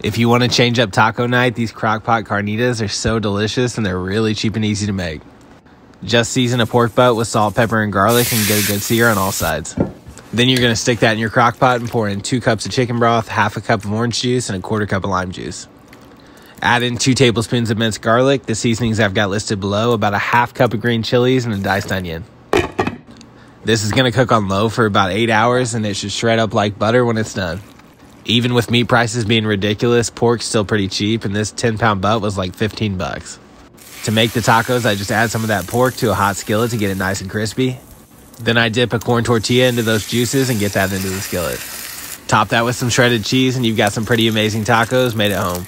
If you want to change up taco night, these crockpot carnitas are so delicious and they're really cheap and easy to make. Just season a pork butt with salt, pepper, and garlic and get a good sear on all sides. Then you're going to stick that in your crock pot and pour in two cups of chicken broth, half a cup of orange juice, and a quarter cup of lime juice. Add in two tablespoons of minced garlic, the seasonings I've got listed below, about a half cup of green chilies, and a diced onion. This is going to cook on low for about eight hours and it should shred up like butter when it's done. Even with meat prices being ridiculous, pork's still pretty cheap, and this 10 pound butt was like 15 bucks. To make the tacos, I just add some of that pork to a hot skillet to get it nice and crispy. Then I dip a corn tortilla into those juices and get that into the skillet. Top that with some shredded cheese, and you've got some pretty amazing tacos made at home.